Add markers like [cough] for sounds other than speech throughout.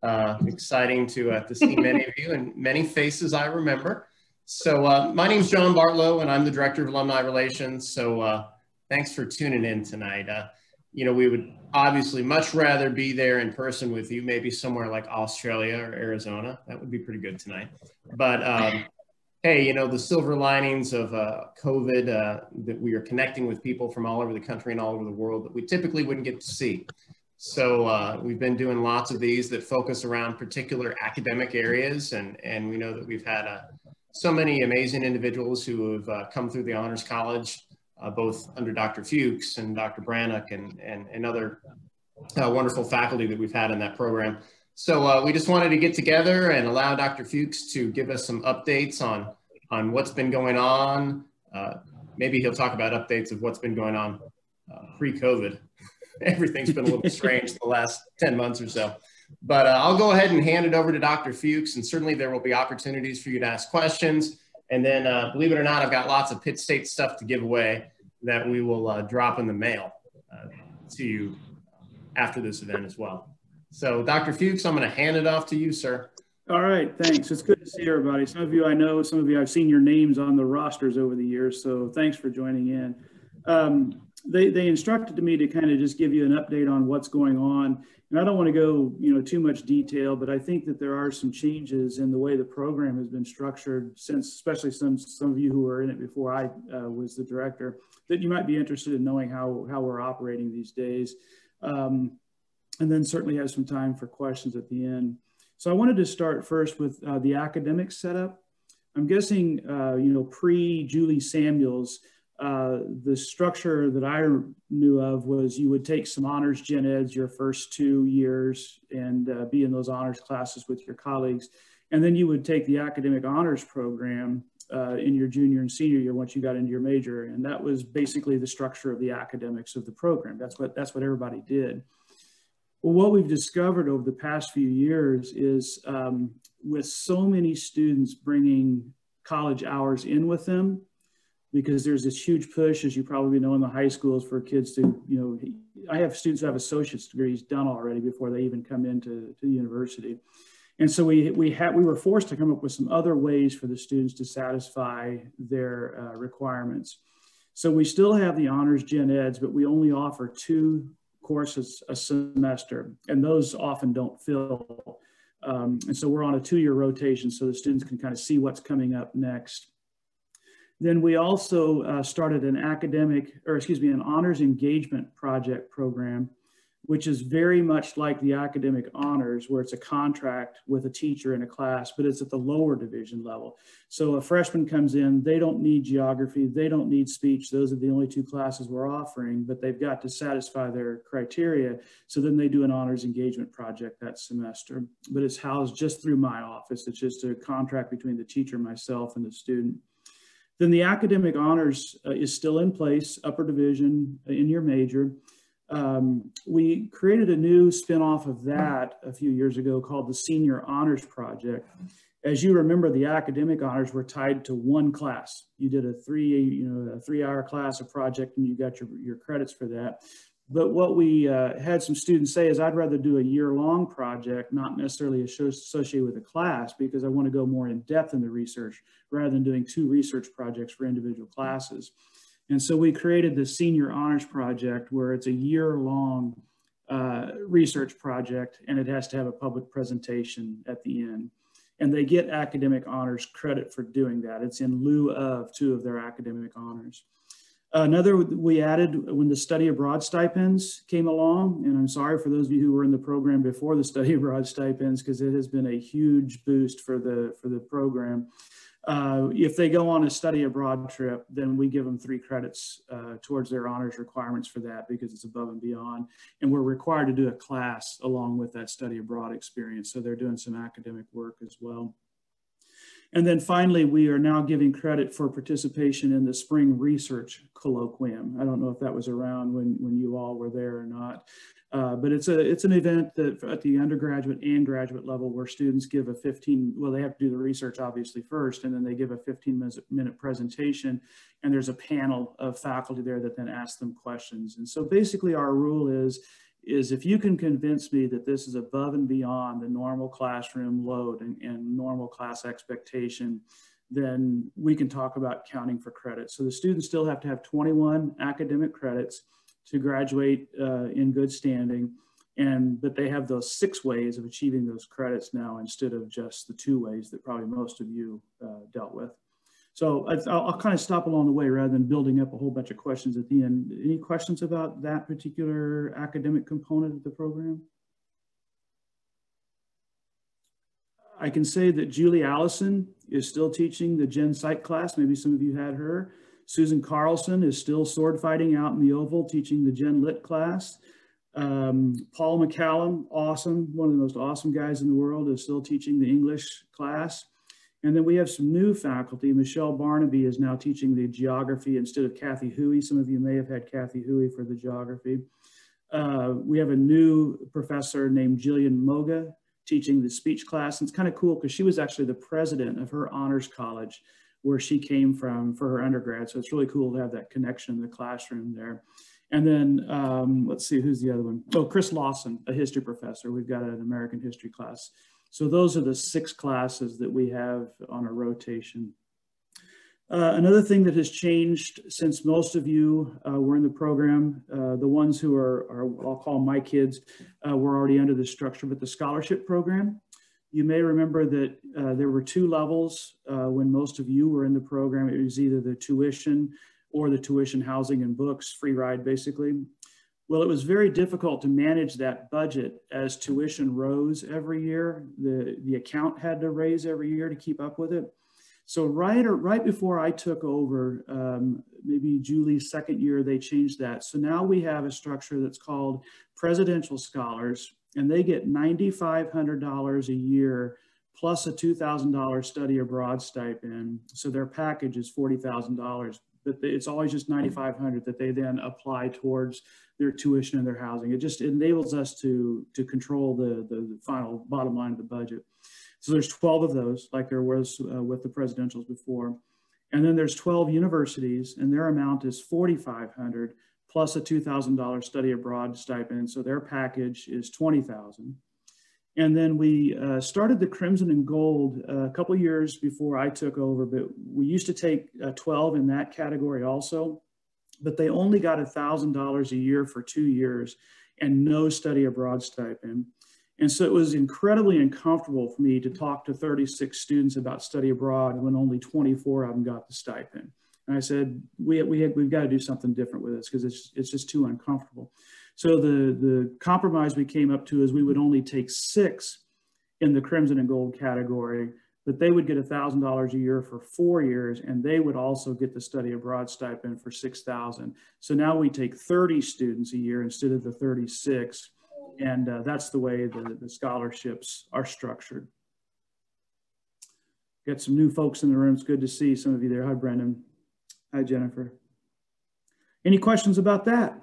Uh, exciting to, uh, to see many of you and many faces I remember. So uh, my name is John Bartlow and I'm the Director of Alumni Relations. So uh, thanks for tuning in tonight. Uh, you know, we would obviously much rather be there in person with you, maybe somewhere like Australia or Arizona. That would be pretty good tonight. But um, hey, you know, the silver linings of uh, COVID, that we are connecting with people from all over the country and all over the world that we typically wouldn't get to see. So uh, we've been doing lots of these that focus around particular academic areas. And, and we know that we've had uh, so many amazing individuals who have uh, come through the Honors College, uh, both under Dr. Fuchs and Dr. Brannock and, and, and other wonderful faculty that we've had in that program. So uh, we just wanted to get together and allow Dr. Fuchs to give us some updates on, on what's been going on. Uh, maybe he'll talk about updates of what's been going on uh, pre-COVID. [laughs] Everything's been a little strange the last 10 months or so. But uh, I'll go ahead and hand it over to Dr. Fuchs, and certainly there will be opportunities for you to ask questions. And then, uh, believe it or not, I've got lots of Pitt State stuff to give away that we will uh, drop in the mail to you after this event as well. So Dr. Fuchs, I'm going to hand it off to you, sir. All right, thanks. It's good to see everybody. Some of you I know, some of you I've seen your names on the rosters over the years, so thanks for joining in. Um, they, they instructed me to kind of just give you an update on what's going on. And I don't want to go, you know, too much detail, but I think that there are some changes in the way the program has been structured since, especially some, some of you who were in it before I uh, was the director, that you might be interested in knowing how, how we're operating these days. Um, and then certainly have some time for questions at the end. So I wanted to start first with uh, the academic setup. I'm guessing, uh, you know, pre-Julie Samuels, uh, the structure that I knew of was you would take some honors gen eds your first two years and uh, be in those honors classes with your colleagues. And then you would take the academic honors program uh, in your junior and senior year once you got into your major. And that was basically the structure of the academics of the program. That's what, that's what everybody did. Well, what we've discovered over the past few years is um, with so many students bringing college hours in with them, because there's this huge push, as you probably know in the high schools, for kids to, you know, I have students who have associate's degrees done already before they even come into to the university. And so we, we, had, we were forced to come up with some other ways for the students to satisfy their uh, requirements. So we still have the honors gen eds, but we only offer two courses a semester, and those often don't fill. Um, and so we're on a two-year rotation so the students can kind of see what's coming up next. Then we also uh, started an academic, or excuse me, an honors engagement project program which is very much like the academic honors, where it's a contract with a teacher in a class, but it's at the lower division level. So a freshman comes in, they don't need geography, they don't need speech. Those are the only two classes we're offering, but they've got to satisfy their criteria. So then they do an honors engagement project that semester, but it's housed just through my office. It's just a contract between the teacher, myself, and the student. Then the academic honors uh, is still in place, upper division uh, in your major. Um, we created a new spinoff of that a few years ago called the Senior Honors Project. As you remember, the academic honors were tied to one class. You did a three, you know, a three-hour class, a project, and you got your, your credits for that. But what we uh, had some students say is, I'd rather do a year-long project, not necessarily associated with a class, because I want to go more in depth in the research rather than doing two research projects for individual classes. And so we created the Senior Honors Project where it's a year long uh, research project and it has to have a public presentation at the end. And they get academic honors credit for doing that. It's in lieu of two of their academic honors. Another we added when the study abroad stipends came along, and I'm sorry for those of you who were in the program before the study [laughs] abroad stipends because it has been a huge boost for the for the program. Uh, if they go on a study abroad trip, then we give them three credits uh, towards their honors requirements for that because it's above and beyond. And we're required to do a class along with that study abroad experience. So they're doing some academic work as well. And then finally, we are now giving credit for participation in the spring research colloquium. I don't know if that was around when, when you all were there or not. Uh, but it's a it's an event that at the undergraduate and graduate level where students give a 15 well they have to do the research obviously first and then they give a 15 minute, presentation and there's a panel of faculty there that then ask them questions and so basically our rule is is if you can convince me that this is above and beyond the normal classroom load and, and normal class expectation, then we can talk about counting for credit. So the students still have to have 21 academic credits to graduate uh, in good standing. And, but they have those six ways of achieving those credits now instead of just the two ways that probably most of you uh, dealt with. So I'll, I'll, kind of stop along the way rather than building up a whole bunch of questions at the end. Any questions about that particular academic component of the program? I can say that Julie Allison is still teaching the Gen Psych class. Maybe some of you had her. Susan Carlson is still sword fighting out in the Oval teaching the Gen Lit class. Um, Paul McCallum, awesome, one of the most awesome guys in the world, is still teaching the English class. And then we have some new faculty. Michelle Barnaby is now teaching the geography instead of Kathy Huey. Some of you may have had Kathy Huey for the geography. Uh, we have a new professor named Jillian Moga teaching the speech class. And it's kind of cool because she was actually the president of her honors college where she came from for her undergrad. So it's really cool to have that connection in the classroom there. And then um, let's see, who's the other one? Oh, Chris Lawson, a history professor. We've got an American history class. So those are the six classes that we have on a rotation. Uh, another thing that has changed since most of you uh, were in the program, uh, the ones who are, are, I'll call my kids, uh, were already under the structure, but the scholarship program. You may remember that uh, there were two levels uh, when most of you were in the program. It was either the tuition or the tuition, housing, and books, free ride basically. Well, it was very difficult to manage that budget as tuition rose every year. The, the account had to raise every year to keep up with it. So right or right before I took over, um, maybe Julie's second year, they changed that. So now we have a structure that's called presidential scholars, and they get $9,500 a year plus a $2,000 study abroad stipend. So their package is $40,000 but it's always just 9,500 that they then apply towards their tuition and their housing. It just enables us to, to control the, the, the final bottom line of the budget. So there's 12 of those, like there was uh, with the presidentials before. And then there's 12 universities, and their amount is 4,500 plus a $2,000 study abroad stipend. So their package is 20,000. And then we uh, started the Crimson and Gold uh, a couple years before I took over, but we used to take uh, 12 in that category also, but they only got $1,000 a year for two years and no study abroad stipend. And so it was incredibly uncomfortable for me to talk to 36 students about study abroad when only 24 of them got the stipend. And I said, we, we, we've got to do something different with this because it's, it's just too uncomfortable. So the, the compromise we came up to is we would only take six in the crimson and gold category, but they would get $1,000 a year for four years, and they would also get the study abroad stipend for 6,000. So now we take 30 students a year instead of the 36, and uh, that's the way the, the scholarships are structured. Got some new folks in the room. It's good to see some of you there. Hi, Brendan. Hi, Jennifer. Any questions about that?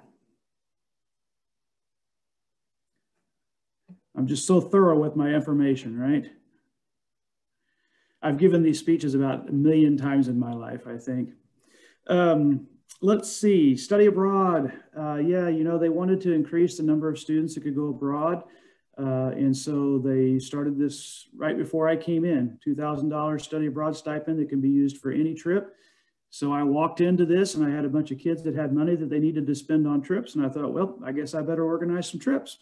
I'm just so thorough with my information, right? I've given these speeches about a million times in my life, I think. Um, let's see, study abroad. Uh, yeah, you know, they wanted to increase the number of students that could go abroad. Uh, and so they started this right before I came in, $2,000 study abroad stipend that can be used for any trip. So I walked into this and I had a bunch of kids that had money that they needed to spend on trips. And I thought, well, I guess I better organize some trips.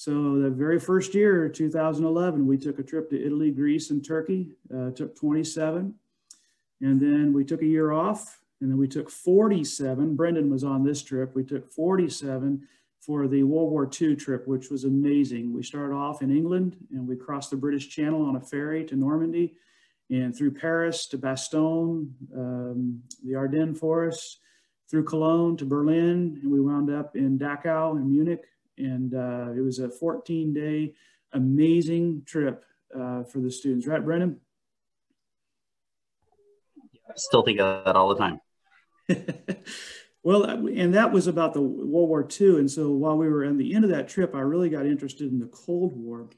So the very first year, 2011, we took a trip to Italy, Greece, and Turkey. Uh, took 27, and then we took a year off, and then we took 47. Brendan was on this trip. We took 47 for the World War II trip, which was amazing. We started off in England, and we crossed the British Channel on a ferry to Normandy, and through Paris to Bastogne, um, the Ardennes Forest, through Cologne to Berlin, and we wound up in Dachau and Munich, and uh, it was a 14 day amazing trip uh, for the students. Right, Brennan? I still think of that all the time. [laughs] well, and that was about the World War II. And so while we were at the end of that trip, I really got interested in the Cold War.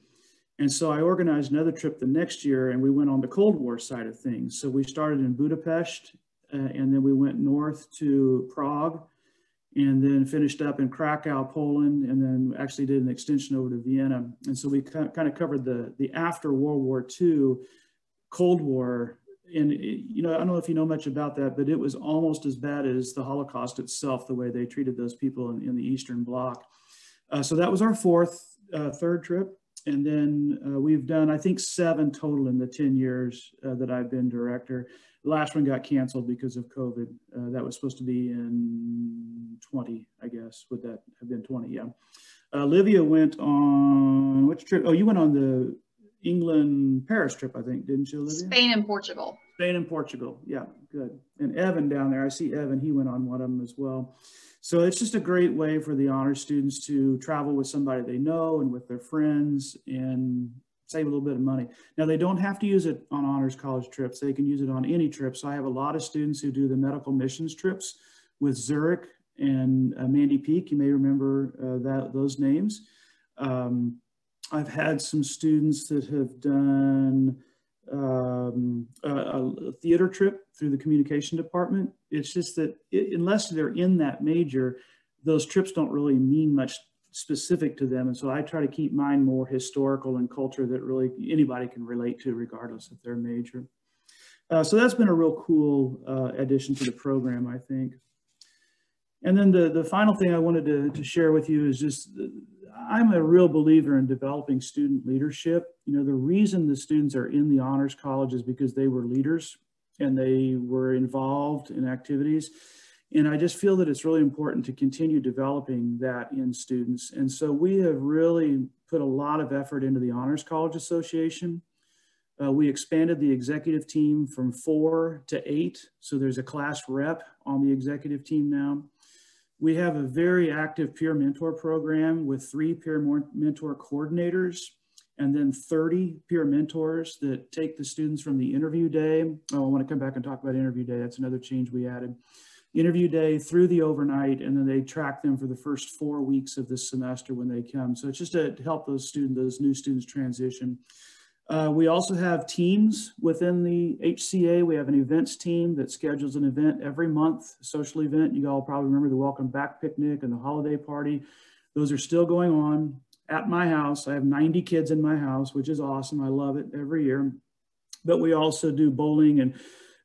And so I organized another trip the next year and we went on the Cold War side of things. So we started in Budapest uh, and then we went north to Prague and then finished up in Krakow, Poland, and then actually did an extension over to Vienna. And so we kind of covered the, the after World War II Cold War. And, it, you know, I don't know if you know much about that, but it was almost as bad as the Holocaust itself, the way they treated those people in, in the Eastern Bloc. Uh, so that was our fourth, uh, third trip. And then uh, we've done, I think, seven total in the 10 years uh, that I've been director. The last one got canceled because of COVID. Uh, that was supposed to be in 20, I guess. Would that have been 20? Yeah. Uh, Olivia went on which trip? Oh, you went on the England Paris trip, I think, didn't you, Olivia? Spain and Portugal. Spain and Portugal. Yeah, good. And Evan down there, I see Evan. He went on one of them as well. So it's just a great way for the honor students to travel with somebody they know and with their friends and save a little bit of money. Now they don't have to use it on honors college trips. They can use it on any trip. So I have a lot of students who do the medical missions trips with Zurich and uh, Mandy Peak. You may remember uh, that those names. Um, I've had some students that have done um, a, a, theater trip through the communication department. It's just that it, unless they're in that major, those trips don't really mean much specific to them. And so I try to keep mine more historical and culture that really anybody can relate to regardless of their major. Uh, so that's been a real cool uh, addition to the program, I think. And then the, the final thing I wanted to, to share with you is just, I'm a real believer in developing student leadership. You know, the reason the students are in the Honors College is because they were leaders and they were involved in activities. And I just feel that it's really important to continue developing that in students. And so we have really put a lot of effort into the Honors College Association. Uh, we expanded the executive team from four to eight. So there's a class rep on the executive team now. We have a very active peer mentor program with three peer mentor coordinators and then 30 peer mentors that take the students from the interview day. Oh, I want to come back and talk about interview day. That's another change we added interview day through the overnight, and then they track them for the first four weeks of the semester when they come. So it's just to help those students, those new students transition. Uh, we also have teams within the HCA. We have an events team that schedules an event every month, social event. You all probably remember the welcome back picnic and the holiday party. Those are still going on at my house. I have 90 kids in my house, which is awesome. I love it every year. But we also do bowling and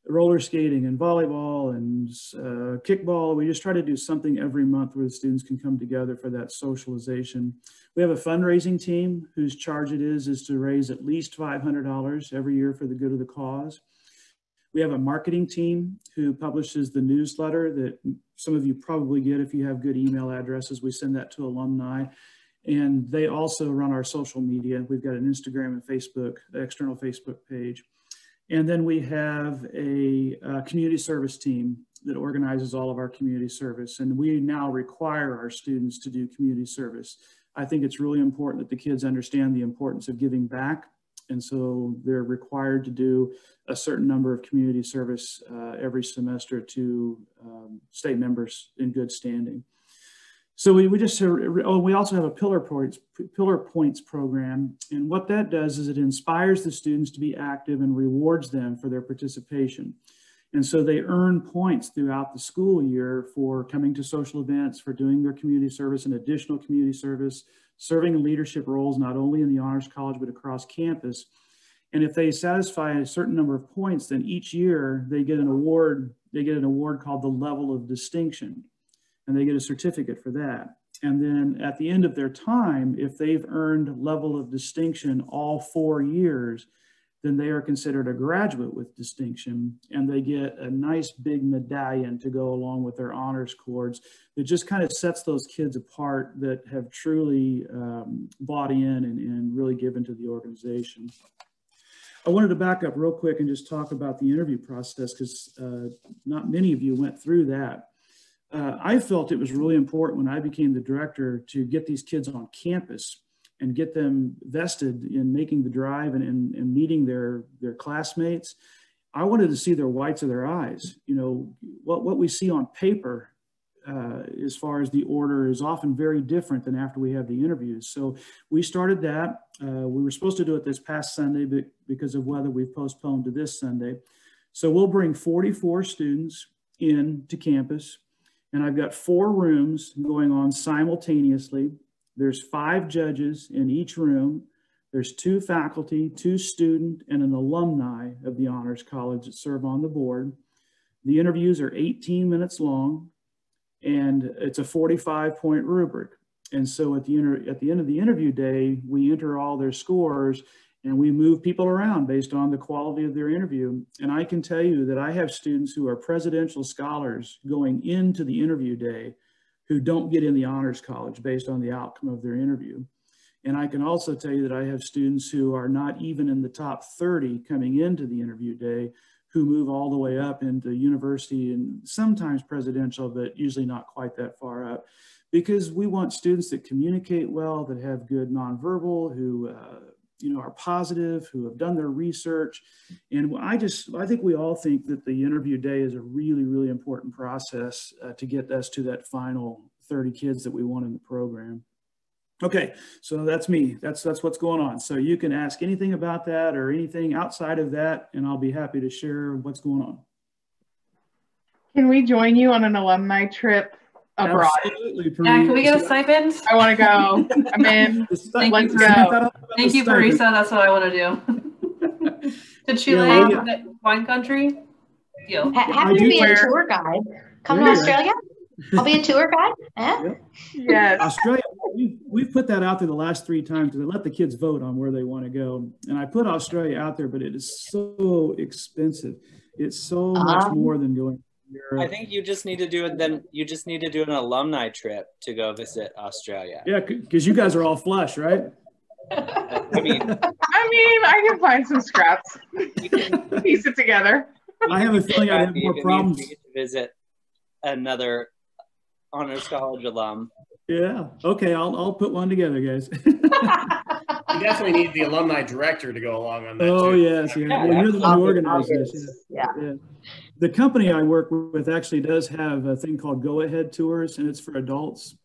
roller skating and volleyball and uh, kickball. We just try to do something every month where the students can come together for that socialization. We have a fundraising team whose charge it is is to raise at least $500 every year for the good of the cause. We have a marketing team who publishes the newsletter that some of you probably get if you have good email addresses. We send that to alumni. And they also run our social media. We've got an Instagram and Facebook, external Facebook page. And then we have a, a, community service team that organizes all of our community service. And we now require our students to do community service. I think it's really important that the kids understand the importance of giving back. And so they're required to do a certain number of community service uh, every semester to um, stay members in good standing. So we, we just, oh, we also have a pillar points, pillar points program. And what that does is it inspires the students to be active and rewards them for their participation. And so they earn points throughout the school year for coming to social events, for doing their community service and additional community service, serving in leadership roles, not only in the Honors College, but across campus. And if they satisfy a certain number of points, then each year they get an award, they get an award called the level of distinction and they get a certificate for that. And then at the end of their time, if they've earned level of distinction all four years, then they are considered a graduate with distinction and they get a nice big medallion to go along with their honors cords. It just kind of sets those kids apart that have truly um, bought in and, and really given to the organization. I wanted to back up real quick and just talk about the interview process because uh, not many of you went through that uh, I felt it was really important when I became the director to get these kids on campus and get them vested in making the drive and, and, and meeting their, their classmates. I wanted to see their whites of their eyes. You know, what, what we see on paper uh, as far as the order is often very different than after we have the interviews. So we started that. Uh, we were supposed to do it this past Sunday, but because of weather, we've postponed to this Sunday. So we'll bring 44 students in to campus And I've got four rooms going on simultaneously. There's five judges in each room. There's two faculty, two student, and an alumni of the Honors College that serve on the board. The interviews are 18 minutes long, and it's a 45 point rubric. And so at the, at the end of the interview day, we enter all their scores and we move people around based on the quality of their interview. And I can tell you that I have students who are presidential scholars going into the interview day who don't get in the honors college based on the outcome of their interview. And I can also tell you that I have students who are not even in the top 30 coming into the interview day who move all the way up into university and sometimes presidential, but usually not quite that far up because we want students that communicate well, that have good nonverbal, who uh, you know are positive, who have done their research, and I just I think we all think that the interview day is a really really important process uh, to get us to that final 30 kids that we want in the program. Okay, so that's me. That's that's what's going on. So you can ask anything about that or anything outside of that, and I'll be happy to share what's going on. Can we join you on an alumni trip abroad. Absolutely. Yeah, can we get a stipend? I want to go. I'm in. Thank Let's you. go. Thank you, Parisa. That's what I want [laughs] to do. to Chile, Yeah, the wine country. Deal. Ha- Happy to do be a tour guide. Come to Australia. I'll be a tour guide. [laughs] Eh? Yes. Australia, we've, we've put that out there the last three times because I let the kids vote on where they want to go. And I put Australia out there, but it is so expensive. It's so much Um, more than going to Europe. I think you just need to do it. Then you just need to do an alumni trip to go visit Australia. yeah, because you guys are all flush, right? I mean, I mean, I can find some scraps. you can [laughs] Piece it together. I have a feeling I have more problems. easily to visit another honors college alum. Yeah. Okay. I'll, I'll put one together, guys. [laughs] You definitely need the alumni director to go along on that. oh, too. yes. Yeah. Yeah, Well, you're the one who Obvious, organized this. yeah. Yeah. The company I work with actually does have a thing called Go Ahead Tours, and it's for adults.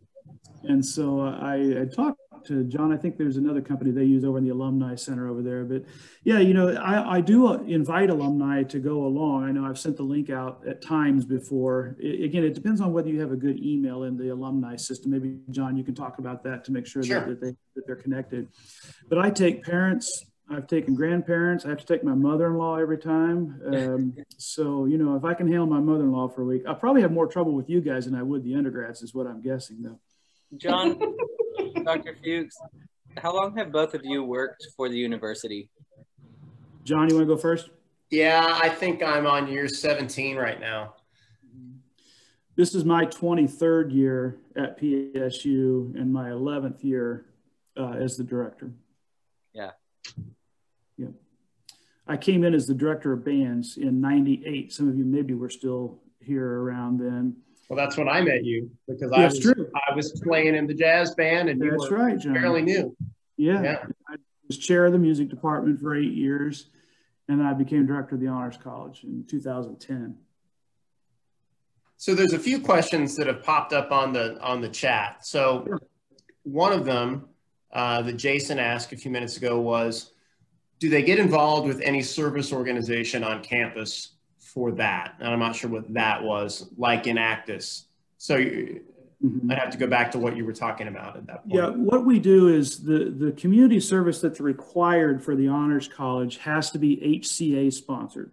And so I, I talked to John. I think there's another company they use over in the Alumni Center over there. But yeah, you know, I, I do invite alumni to go along. I know I've sent the link out at times before. I, again, it depends on whether you have a good email in the alumni system. Maybe John, you can talk about that to make sure, Sure. That, that, they, that they're connected. But I take parents, I've taken grandparents. I have to take my mother-in-law every time. Um, [laughs] so, you know, if I can handle my mother-in-law for a week, I'll probably have more trouble with you guys than I would the undergrads is what I'm guessing though. John, [laughs] Dr. Fuchs, how long have both of you worked for the university? John, you want to go first? Yeah, I think I'm on year 17 right now. This is my 23rd year at PSU and my 11th year uh, as the director. Yeah. Yeah. I came in as the director of bands in 98. Some of you maybe were still here around then. Well, that's when I met you because I was true. I was playing in the jazz band and you That's were right, John. fairly new. Yeah. Yeah. I was chair of the music department for eight years, and I became director of the Honors College in 2010. So there's a few questions that have popped up on the on the chat. So Sure. one of them uh, that Jason asked a few minutes ago was, do they get involved with any service organization on campus for that? And I'm not sure what that was, like in Actus. So you, Mhm. I'd have to go back to what you were talking about at that point. Yeah, what we do is the, the community service that's required for the Honors College has to be HCA sponsored.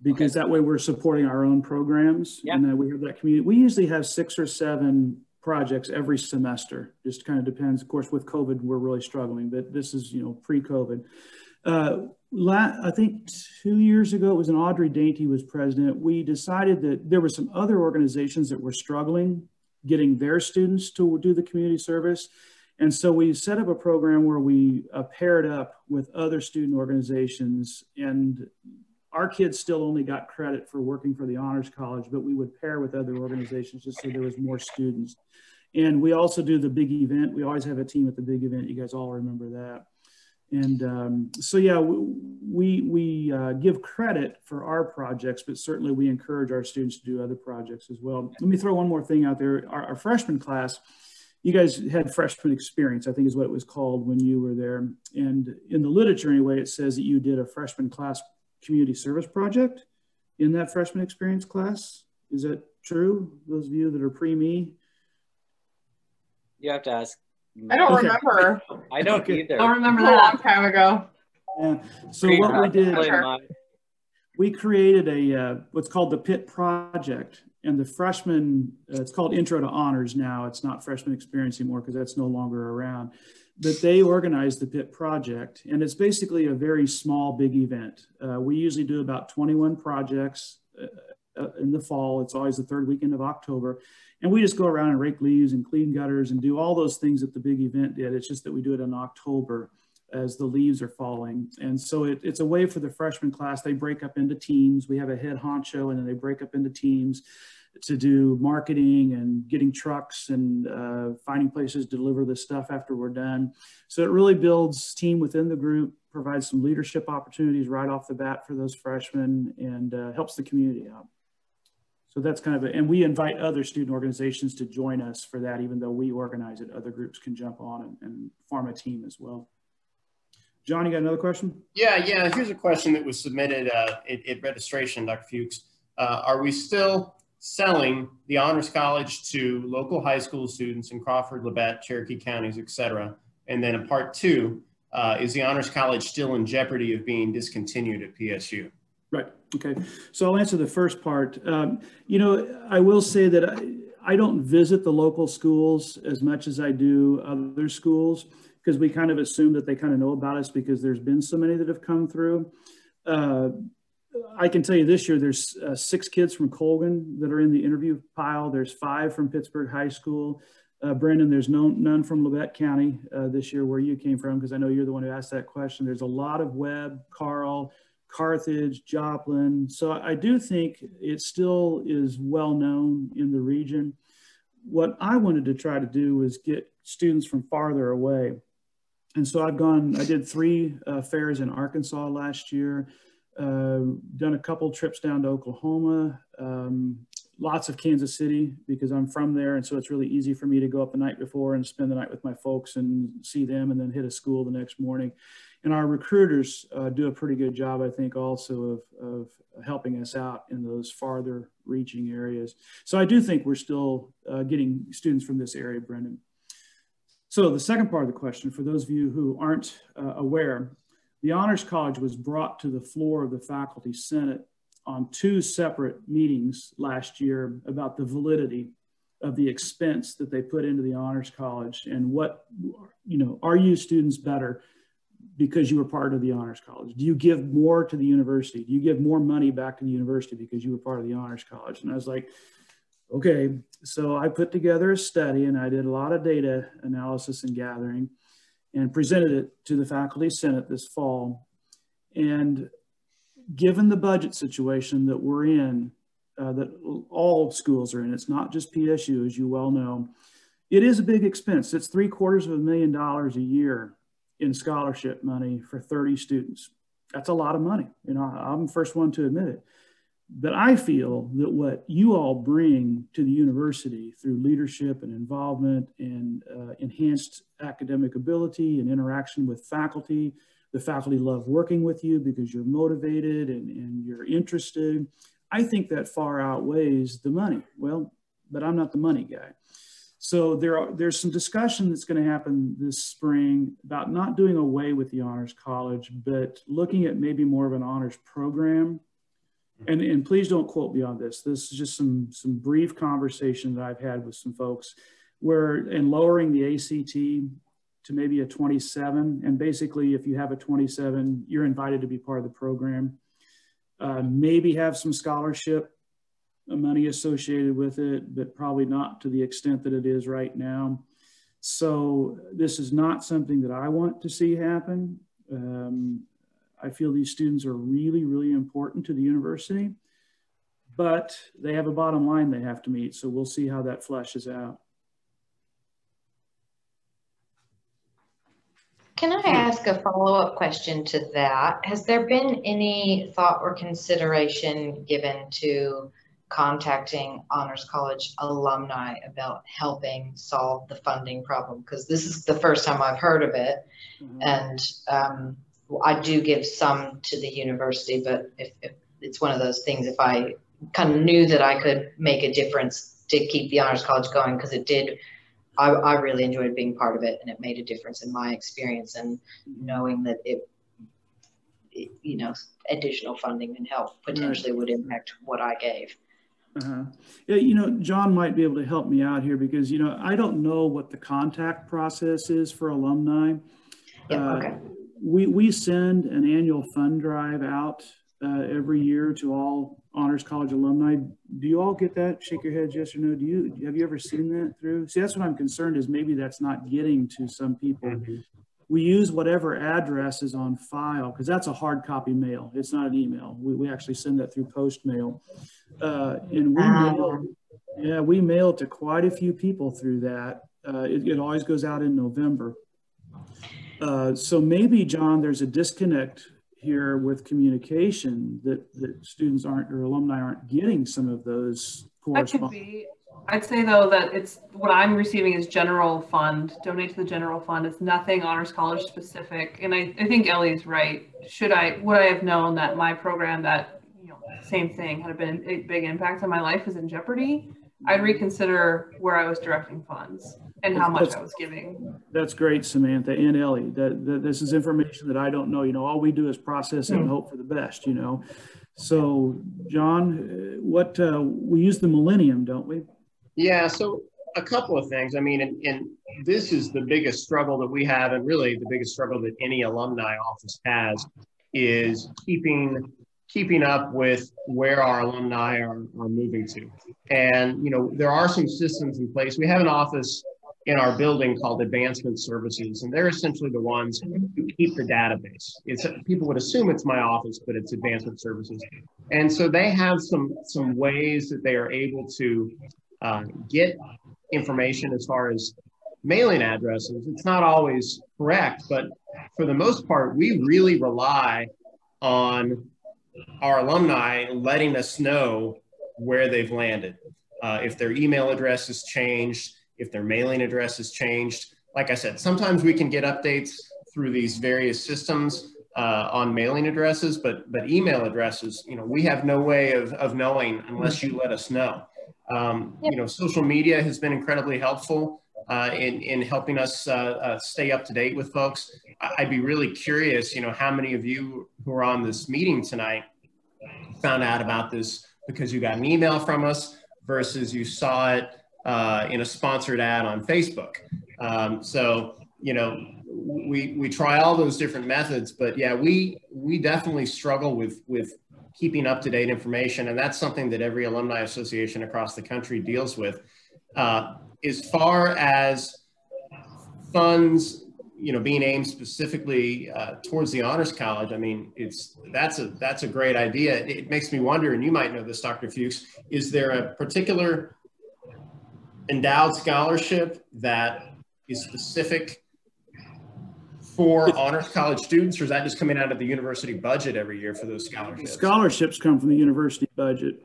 Because that way we're supporting our own programs. Yeah. And then we have that community. We usually have six or seven projects every semester. Just kind of depends. Of course, with COVID, we're really struggling, but this is, you know, pre-COVID. Uh, la- I think two years ago, it was an Audrey Dainty was president. We decided that there were some other organizations that were struggling getting their students to do the community service. And so we set up a program where we uh, paired up with other student organizations. And our kids still only got credit for working for the honors college but we would pair with other organizations just so there was more students. And we also do the big event. We always have a team at the big event. You guys all remember that and um, so yeah we we uh, give credit for our projects but certainly we encourage our students to do other projects as well let me throw one more thing out there our, our freshman class you guys had freshman experience i think is what it was called when you were there and in the literature anyway it says that you did a freshman class community service project in that freshman experience class Is that true? Those of you that are pre-me? You have to ask. I don't Okay. remember. I don't Okay. either. Don't remember A long time ago. Yeah. So what we did, we created a uh, what's called the PIT Project, and the freshman. Uh, it's called Intro to Honors now. It's not freshman experience anymore because that's no longer around. But they organized the PIT Project, and it's basically a very small, big event. Uh, we usually do about 21 projects uh, in the fall. It's always the third weekend of October, and we just go around and rake leaves and clean gutters and do all those things that the big event did. It's just that we do it in October as the leaves are falling. And so it, it's a way for the freshman class. They break up into teams. We have a head honcho, and then they break up into teams to do marketing and getting trucks and uh, finding places to deliver the stuff after we're done. So it really builds team within the group, provides some leadership opportunities right off the bat for those freshmen, and uh, helps the community out. So that's kind of it. And we invite other student organizations to join us for that, even though we organize it, other groups can jump on and, and form a team as well. John, you got another question? Yeah, yeah. Here's a question that was submitted uh, at, at registration, Dr. Fuchs. Uh, are we still selling the Honors College to local high school students in Crawford, Labette, Cherokee counties, et cetera? And then a part two, uh, is the Honors College still in jeopardy of being discontinued at PSU? Right. Okay. So I'll answer the first part. Um, you know, I will say that I, I don't visit the local schools as much as I do other schools because we kind of assume that they kind of know about us because there's been so many that have come through. Uh, I can tell you this year, there's uh, six kids from Colgan that are in the interview pile. There's five from Pittsburg High School. Uh, Brendan, there's no, none from Labette County uh, this year where you came from because I know you're the one who asked that question. There's a lot of Webb, Carl, Carthage, Joplin. So I do think it still is well known in the region. What I wanted to try to do was get students from farther away. And so I've gone, I did three uh, fairs in Arkansas last year, uh, done a couple trips down to Oklahoma, um, lots of Kansas City because I'm from there. And so it's really easy for me to go up the night before and spend the night with my folks and see them and then hit a school the next morning. And our recruiters uh, do a pretty good job, I think, also of, of helping us out in those farther reaching areas. So I do think we're still uh, getting students from this area, Brendan. So the second part of the question, for those of you who aren't uh, aware, the Honors College was brought to the floor of the Faculty Senate on two separate meetings last year about the validity of the expense that they put into the Honors College and what, you know, are you students better because you were part of the Honors College? Do you give more to the university? Do you give more money back to the university because you were part of the Honors College? And I was like, okay. So I put together a study and I did a lot of data analysis and gathering and presented it to the Faculty Senate this fall. And given the budget situation that we're in, uh, that all schools are in, it's not just PSU, as you well know, it is a big expense. It's three quarters of a million dollars a year in scholarship money for 30 students. That's a lot of money. You know, I'm the first one to admit it. But I feel that what you all bring to the university through leadership and involvement and uh, enhanced academic ability and interaction with faculty, the faculty love working with you because you're motivated and, and you're interested. I think that far outweighs the money. Well, but I'm not the money guy. So there are, there's some discussion that's going to happen this spring about not doing away with the Honors College, but looking at maybe more of an honors program. And, and please don't quote me on this. This is just some, some brief conversation that I've had with some folks where, and lowering the ACT to maybe a 27. And basically, if you have a 27, you're invited to be part of the program. Uh, maybe have some scholarship money associated with it, but probably not to the extent that it is right now. So this is not something that I want to see happen. Um, I feel these students are really, really important to the university, but they have a bottom line they have to meet. So we'll see how that fleshes out. Can I ask a follow-up question to that? Has there been any thought or consideration given to contacting Honors College alumni about helping solve the funding problem? Because this is the first time I've heard of it. Mhm. And um, I do give some to the university, but if, if it's one of those things, if I kind of knew that I could make a difference to keep the Honors College going because it did. I, I really enjoyed being part of it, and it made a difference in my experience and knowing that it, it you know, additional funding and help potentially would impact what I gave. Uh-huh. Yeah, you know, John might be able to help me out here because, you know, I don't know what the contact process is for alumni. Yeah, okay. Uh, we, we send an annual fund drive out uh, every year to all Honors College alumni. Do you all get that? Shake your heads, yes or no. Do you have you ever seen that through? See, that's what I'm concerned is maybe that's not getting to some people. Mm-hmm. We use whatever address is on file because that's a hard copy mail. It's not an email. We, we actually send that through post mail. Uh, and we mail, yeah, we mail to quite a few people through that. Uh, it, it, always goes out in November. Uh, so maybe, John, there's a disconnect here with communication that, that students aren't or alumni aren't getting some of those correspondence. That could be. I'd say though that it's what I'm receiving is general fund, donate to the general fund. It's nothing honors college specific. And I, I think Ellie's right. Should I, would I have known that my program that, you know, same thing had been a big impact on my life is in jeopardy, I'd reconsider where I was directing funds and how much that's, I was giving. That's great, Samantha and Ellie. That, that, this is information that I don't know. You know, all we do is process it and hope for the best. You know, so John, what uh, we use the Millennium, don't we? Yeah. So a couple of things. I mean, and, and this is the biggest struggle that we have, and really the biggest struggle that any alumni office has, is keeping keeping up with where our alumni are, are moving to. And, you know, there are some systems in place. We have an office in our building called Advancement Services, and they're essentially the ones who keep the database. It's people would assume it's my office, but it's Advancement Services, and so they have some some ways that they are able to uh, get information as far as mailing addresses. It's not always correct, but for the most part, we really rely on our alumni letting us know where they've landed. Uh, if their email address has changed, if their mailing address has changed. Like I said, sometimes we can get updates through these various systems uh, on mailing addresses, but but email addresses, you know, we have no way of, of knowing unless you let us know. Um, You know, social media has been incredibly helpful uh, in, in helping us uh, uh, stay up to date with folks. I'd be really curious, you know, how many of you who are on this meeting tonight found out about this because you got an email from us versus you saw it uh, in a sponsored ad on Facebook. Um, so, you know, we, we try all those different methods, but yeah, we, we definitely struggle with, with keeping up to date information. And that's something that every alumni association across the country deals with. Uh, as far as funds, you know, being aimed specifically uh, towards the honors college, I mean, it's that's a that's a great idea. It, it makes me wonder, and you might know this, Dr. Fuchs. Is there a particular endowed scholarship that is specific for honors college students, or is that just coming out of the university budget every year for those scholarships? Scholarships come from the university budget.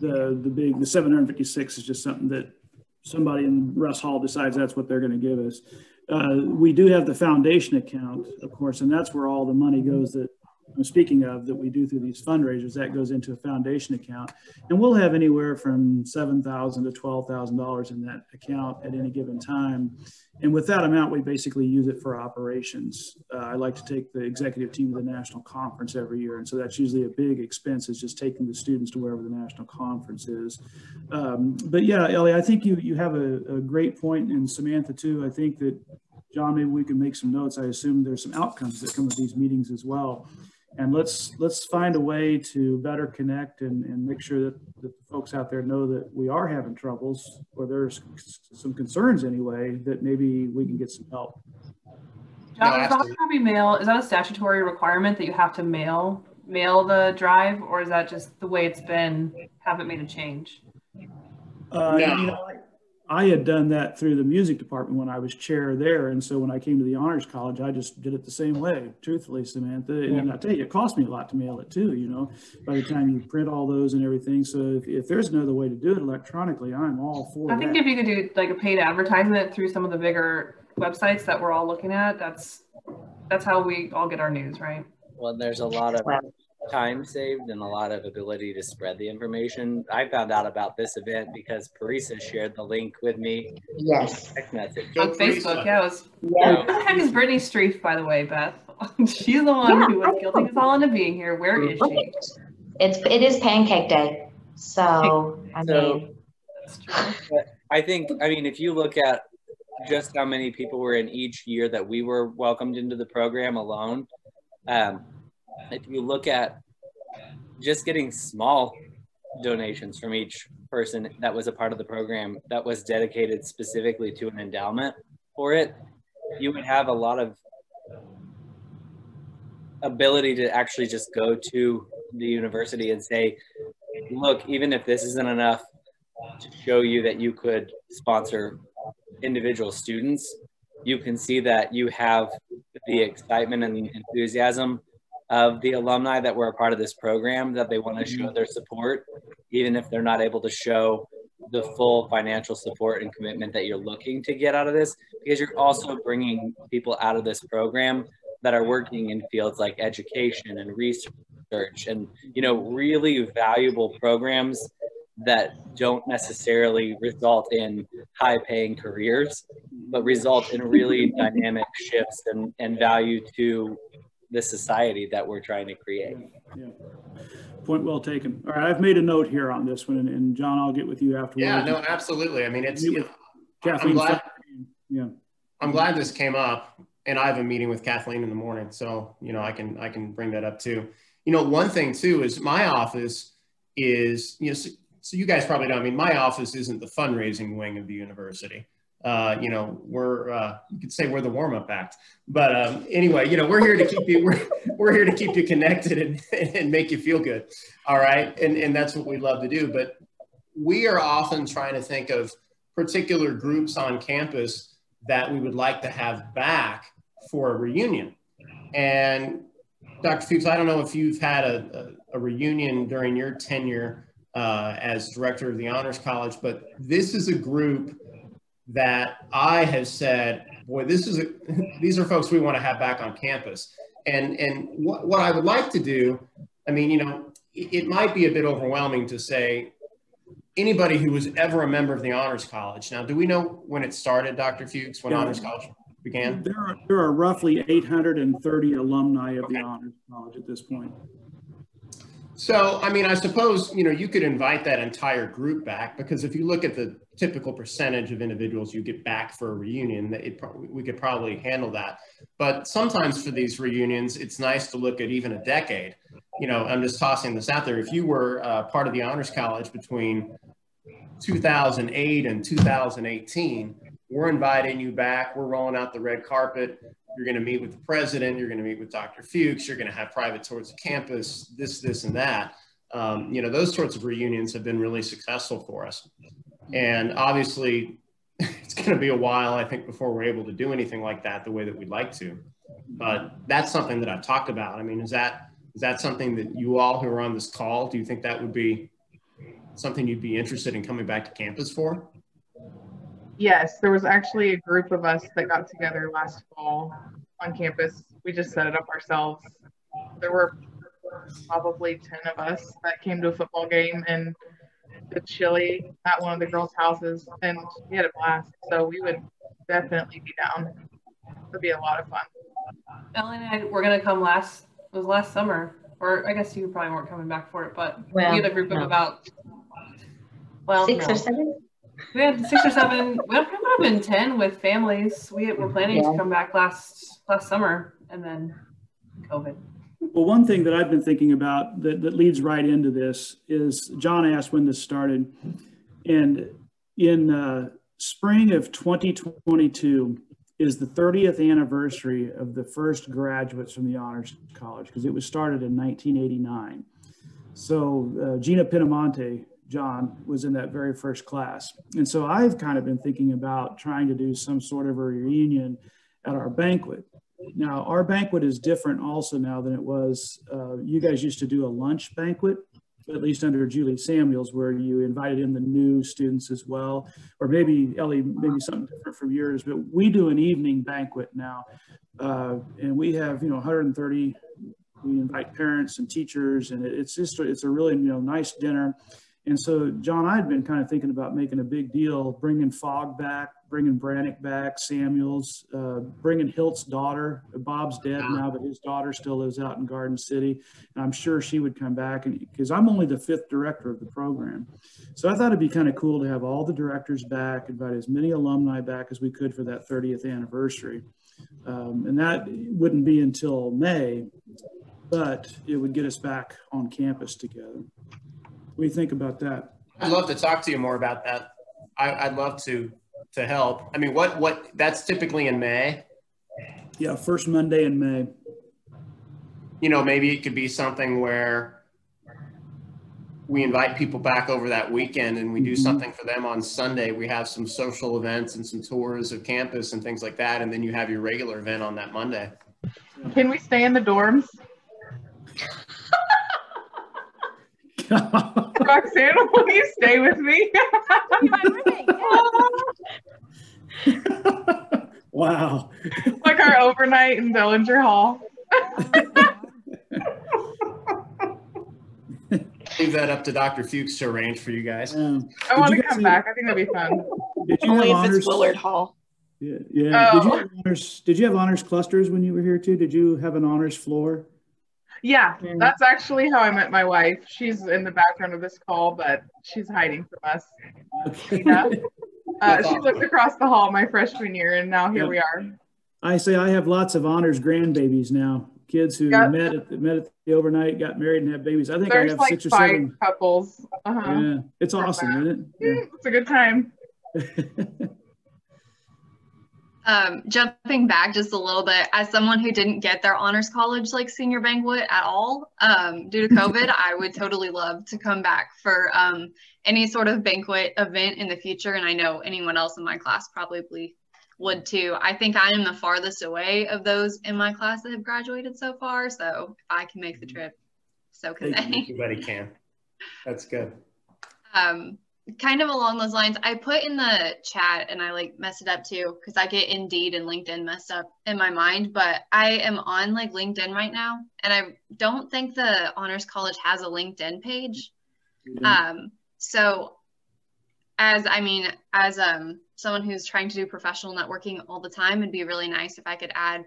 The the big the 756 is just something that somebody in Russ Hall decides that's what they're going to give us. Uh, we do have the foundation account, of course, and that's where all the money goes that speaking of that we do through these fundraisers, that goes into a foundation account, and we'll have anywhere from seven thousand to twelve thousand dollars in that account at any given time. And with that amount, we basically use it for operations. Uh, I like to take the executive team to the national conference every year, and so that's usually a big expense is just taking the students to wherever the national conference is. Um, but yeah, Ellie, I think you you have a, a great point, and Samantha too. I think that John, maybe we can make some notes. I assume there's some outcomes that come with these meetings as well and let's let's find a way to better connect and, and make sure that, that the folks out there know that we are having troubles or there's some concerns anyway that maybe we can get some help. John, is hard copy mail is that a statutory requirement that you have to mail mail the drive, or is that just the way it's been? Haven't made a change. Uh, no. you know, I had done that through the music department when I was chair there. And so when I came to the honors college, I just did it the same way, truthfully, Samantha. And I tell you, it cost me a lot to mail it too, you know, by the time you print all those and everything. So if, if there's another way to do it electronically, I'm all for it. I think that. if you could do like a paid advertisement through some of the bigger websites that we're all looking at, that's, that's how we all get our news, right? Well, there's a lot of time saved and a lot of ability to spread the information. I found out about this event because Parisa shared the link with me. Yes. Text message. On Facebook, yeah, it was. Yeah. Who the heck is Brittany Streif, by the way, Beth? [laughs] She's the one Yeah, who was I guilting us all into being here. Where is she? It's, it is pancake day. So, [laughs] I So- mean, That's true. I think, I mean, if you look at just how many people were in each year that we were welcomed into the program alone, um, if you look at just getting small donations from each person that was a part of the program that was dedicated specifically to an endowment for it, you would have a lot of ability to actually just go to the university and say, look, even if this isn't enough to show you that you could sponsor individual students, you can see that you have the excitement and the enthusiasm of the alumni that were a part of this program that they want to show mm-hmm. their support, even if they're not able to show the full financial support and commitment that you're looking to get out of this, because you're also bringing people out of this program that are working in fields like education and research and you know really valuable programs that don't necessarily result in high paying careers, but result in really [laughs] dynamic shifts and, and value to the society that we're trying to create. Yeah. Point well taken. All right, I've made a note here on this one, and, and John, I'll get with you afterwards. Yeah, no, absolutely. I mean, it's, you know, Kathleen. I'm glad- Yeah. I'm glad this came up and I have a meeting with Kathleen in the morning. So, you know, I can, I can bring that up too. You know, one thing too is my office is, you know, so, so you guys probably know, I mean, my office isn't the fundraising wing of the university. Uh, you know, we're, uh, you could say we're the warm up act, but, um, anyway, you know, we're here to keep you, we're, we're here to keep you connected and, and make you feel good. All right. And, and that's what we love to do. But we are often trying to think of particular groups on campus that we would like to have back for a reunion. And Dr. Fuchs, I don't know if you've had a, a, a reunion during your tenure uh, as director of the Honors College, but this is a group that I have said, boy, this is a, [laughs] these are folks we want to have back on campus. And, and what, what I would like to do, I mean, you know, it, it might be a bit overwhelming to say, anybody who was ever a member of the Honors College. Now, do we know when it started, Dr. Fuchs, when Yeah. Honors College began? There are, there are roughly 830 alumni of the Honors College at this point. So, I mean, I suppose, you know, you could invite that entire group back because if you look at the typical percentage of individuals you get back for a reunion, that it we could probably handle that. But sometimes for these reunions, it's nice to look at even a decade. You know, I'm just tossing this out there. If you were uh, part of the Honors College between 2008 and 2018, we're inviting you back. We're rolling out the red carpet. You're going to meet with the president. You're going to meet with Dr. Fuchs. You're going to have private tours of campus, this, this, and that. Um, you know, those sorts of reunions have been really successful for us. And obviously, [laughs] it's going to be a while, I think, before we're able to do anything like that the way that we'd like to. But that's something that I've talked about. I mean, is that is that something that you all who are on this call, do you think that would be something you'd be interested in coming back to campus for? Yes, there was actually a group of us that got together last fall on campus. We just set it up ourselves. There were probably 10 of us that came to a football game and the chili at one of the girls' houses, and we had a blast. So we would definitely be down. It'd be a lot of fun. Ellen and I were gonna come last, it was last summer, or I guess you probably weren't coming back for it, but Well, we had a group of no. about, well, Six no. or seven? We had six or seven, we would have been 10 with families. We were planning Yeah. to come back last, last summer and then COVID. Well, one thing that I've been thinking about that, that leads right into this is John asked when this started. And in uh, spring of 2022 is the 30th anniversary of the first graduates from the Honors College because it was started in 1989. So uh, Gina Pinamonte, John, was in that very first class. And so I've kind of been thinking about trying to do some sort of a reunion at our banquet. Now, our banquet is different also now than it was. Uh, you guys used to do a lunch banquet, at least under Julie Samuels, where you invited in the new students as well. Or maybe, Ellie, maybe something different from yours, but we do an evening banquet now. Uh, and we have, you know, 130 we invite parents and teachers, and it's just it's a really you know nice dinner. And so, John, I had been kind of thinking about making a big deal, bringing fog back, bringing Brannick back, Samuels, uh, bringing Hilt's daughter. Bob's dead now, but his daughter still lives out in Garden City. And I'm sure she would come back and because I'm only the fifth director of the program. So I thought it'd be kind of cool to have all the directors back, invite as many alumni back as we could for that 30th anniversary. Um, and that wouldn't be until May, but it would get us back on campus together. What do you think about that? I'd love to talk to you more about that. I, would love to to help. I mean, what what that's typically in May. Yeah, first Monday in May. You know, maybe it could be something where we invite people back over that weekend and we do mm-hmm. something for them on Sunday. We have some social events and some tours of campus and things like that, and then you have your regular event on that Monday. Can we stay in the dorms? [laughs] [laughs] Roxanne, will you stay with me? [laughs] wow. Like our overnight in Dellinger Hall. Leave that up to Dr. Fuchs to arrange for you guys. Um, I want to come back. I think that'd be fun. Did you Only if honors? it's Willard Hall. Yeah, yeah. Oh. Did you have honors? Did you have honors clusters when you were here too? Did you have an honors floor? Yeah, mm. that's actually how I met my wife. She's in the background of this call, but she's hiding from us. Okay. Yeah. Uh, [laughs] she looked across the hall my freshman year, and now here yep. we are. I say I have lots of honors grandbabies now. Kids who yep. met at the, met at the overnight, got married, and have babies. I think There's I have like six or seven couples. Uh-huh. Yeah, it's awesome, isn't it? Yeah. It's a good time. [laughs] um, jumping back just a little bit, as someone who didn't get their honors college like senior banquet at all um, due to COVID, [laughs] I would totally love to come back for um, any sort of banquet event in the future. And I know anyone else in my class probably would too. I think I am the farthest away of those in my class that have graduated so far. So if I can make the trip, so can they. Everybody can. That's good. [laughs] Um, kind of along those lines, I put in the chat and I like messed it up too because I get Indeed and LinkedIn messed up in my mind. But I am on like LinkedIn right now, and I don't think the Honors College has a LinkedIn page. Mm-hmm. Um, so as I mean, as um someone who's trying to do professional networking all the time, it'd be really nice if I could add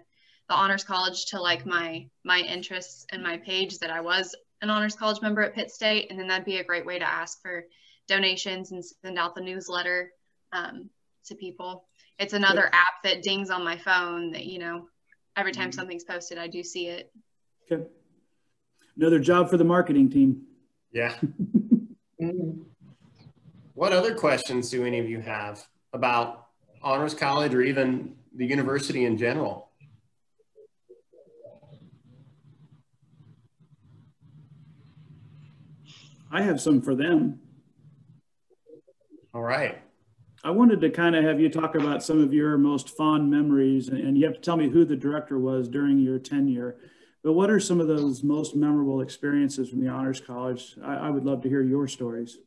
the Honors College to like my my interests and my page that I was an Honors College member at Pitt State, and then that'd be a great way to ask for donations and send out the newsletter um, to people. It's another okay. app that dings on my phone that, you know, every time mm-hmm. something's posted, I do see it. Okay. Another job for the marketing team. Yeah. [laughs] what other questions do any of you have about Honors College or even the university in general? I have some for them. All right. I wanted to kind of have you talk about some of your most fond memories, and you have to tell me who the director was during your tenure. But what are some of those most memorable experiences from the Honors College? I, I would love to hear your stories.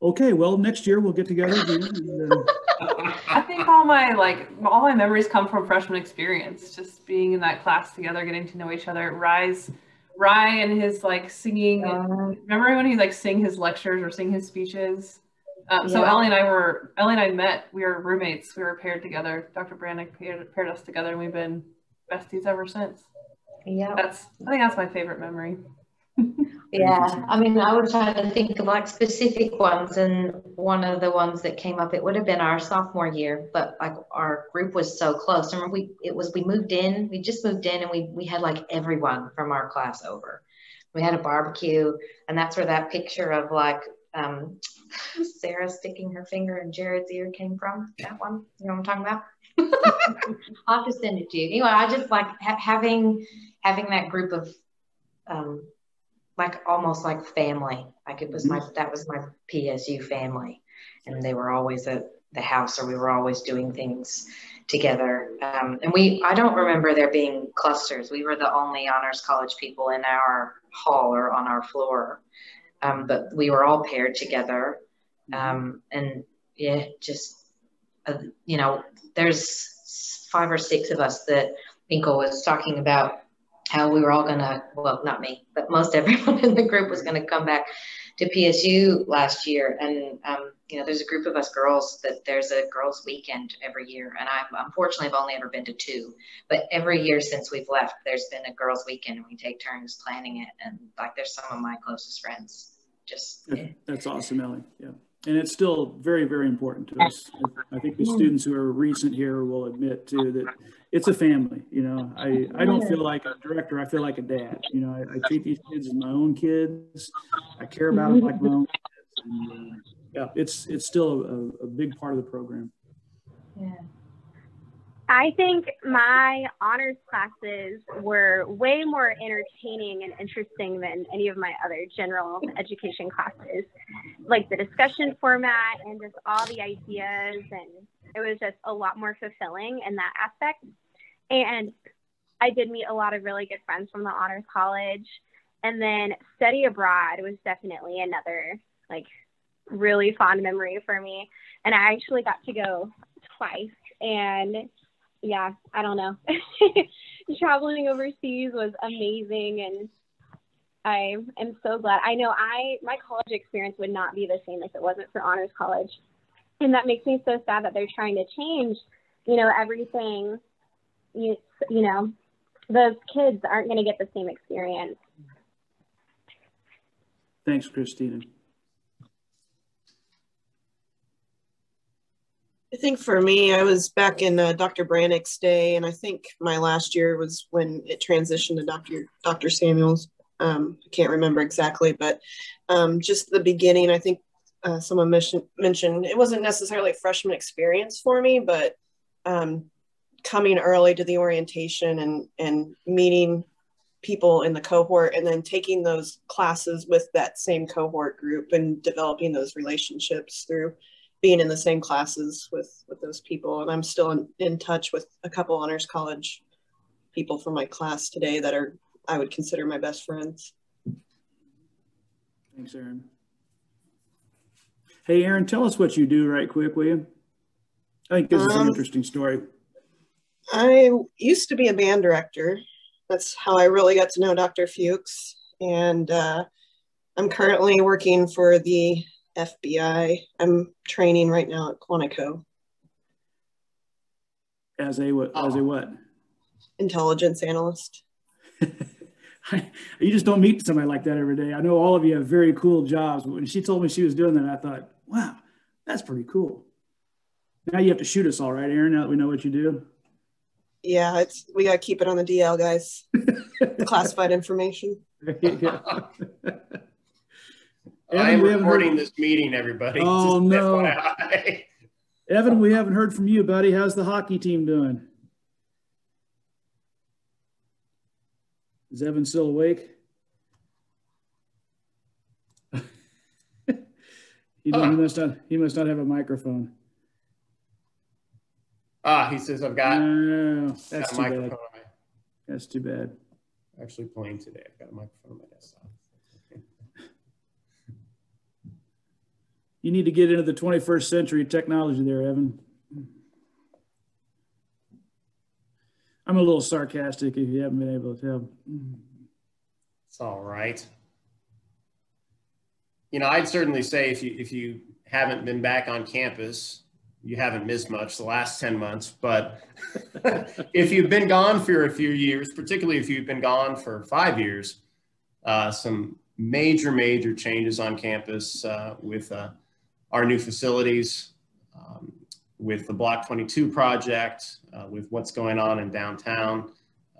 Okay, well, next year we'll get together again. And, uh... [laughs] I think all my like all my memories come from freshman experience, just being in that class together, getting to know each other. Rise Rye and his like singing. Uh, remember when he like sing his lectures or sing his speeches? Um, yeah. So Ellie and I were Ellie and I met. We were roommates. We were paired together. Dr. Brannick paired, paired us together, and we've been besties ever since. Yeah, that's I think that's my favorite memory. Yeah, I mean, I was trying to think of like specific ones, and one of the ones that came up, it would have been our sophomore year, but like our group was so close. Remember, we it was we moved in, we just moved in, and we we had like everyone from our class over. We had a barbecue, and that's where that picture of like um, [laughs] Sarah sticking her finger in Jared's ear came from. That one, you know what I'm talking about? [laughs] I'll have to send it to you. Anyway, I just like ha- having having that group of um, like almost like family. Like it was my mm-hmm. that was my PSU family, and they were always at the house, or we were always doing things together. Um, and we I don't remember there being clusters. We were the only honors college people in our hall or on our floor, um, but we were all paired together. Mm-hmm. Um, and yeah, just uh, you know, there's five or six of us that Winkle was talking about how we were all gonna, well, not me, but most [laughs] everyone in the group was gonna come back to PSU last year. And, um, you know, there's a group of us girls that there's a girls weekend every year. And I unfortunately have only ever been to two, but every year since we've left, there's been a girls weekend and we take turns planning it. And like, there's some of my closest friends. Just, that's awesome, Ellie. Yeah. And it's still very, very important to us. I think the students who are recent here will admit too that it's a family. You know, I, I don't feel like a director. I feel like a dad. You know, I, I treat these kids as my own kids. I care about them like my own kids. And, uh, yeah, it's it's still a, a big part of the program. yeah. I think my honors classes were way more entertaining and interesting than any of my other general education classes. Like the discussion format and just all the ideas, and it was just a lot more fulfilling in that aspect. And I did meet a lot of really good friends from the honors college. And then study abroad was definitely another like really fond memory for me. And I actually got to go twice and yeah, I don't know. [laughs] Traveling overseas was amazing and I am so glad. I know I my college experience would not be the same if it wasn't for honors college. And that makes me so sad that they're trying to change, you know, everything you, you know, those kids aren't going to get the same experience. Thanks, Christina. I think for me, I was back in uh, Dr. Brannick's day, and I think my last year was when it transitioned to Dr. Dr. Samuels. Um, I can't remember exactly, but um, just the beginning, I think uh, someone mentioned, mentioned it wasn't necessarily a freshman experience for me, but um, coming early to the orientation and, and meeting people in the cohort and then taking those classes with that same cohort group and developing those relationships through being in the same classes with with those people. And i'm still in, in touch with a couple honors college people from my class today that are i would consider my best friends. Thanks aaron hey aaron tell us what you do right quick will you? I think this is an um, interesting story. I used to be a band director. That's how i really got to know dr fuchs. And uh, i'm currently working for the FBI. I'm training right now at Quantico. As a what? As a what? Intelligence analyst. [laughs] you just don't meet somebody like that every day. I know all of you have very cool jobs, but when she told me she was doing that, I thought, wow, that's pretty cool. Now you have to shoot us all right, Aaron, now that we know what you do. Yeah, it's we gotta keep it on the DL, guys. [laughs] Classified information. [laughs] I am recording heard... this meeting, everybody. Oh, no. Evan, we haven't heard from you, buddy. How's the hockey team doing? Is Evan still awake? [laughs] he, huh. he, must not, he must not have a microphone. Ah, he says, I've got, no, that's got too bad. That's too bad. Actually playing today. I've got a microphone on my desktop. You need to get into the 21st century technology there, Evan. I'm a little sarcastic if you haven't been able to tell. It's all right. You know, I'd certainly say if you if you haven't been back on campus, you haven't missed much the last 10 months. But [laughs] if you've been gone for a few years, particularly if you've been gone for five years, uh, some major, major changes on campus uh, with uh, our new facilities, um, with the Block 22 project, uh, with what's going on in downtown.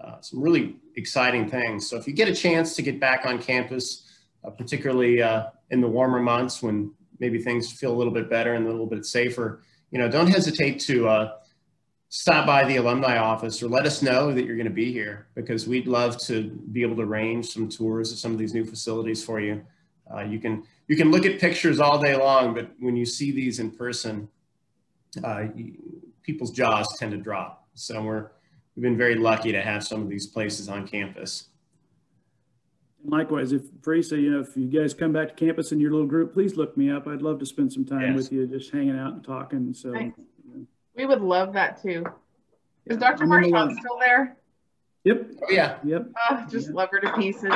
Uh, some really exciting things. So if you get a chance to get back on campus, uh, particularly uh, in the warmer months when maybe things feel a little bit better and a little bit safer, you know, don't hesitate to uh, stop by the alumni office or let us know that you're going to be here because we'd love to be able to arrange some tours of some of these new facilities for you. Uh, you can you can look at pictures all day long, but when you see these in person, uh, people's jaws tend to drop. So we're we've been very lucky to have some of these places on campus. Likewise, if Teresa, you know, if you guys come back to campus in your little group, please look me up. I'd love to spend some time yes. with you, just hanging out and talking. So we would love that too. Is Dr. I'm in the Marchand line. still there? Yep, Oh, yeah. yep, Oh, just love her to pieces.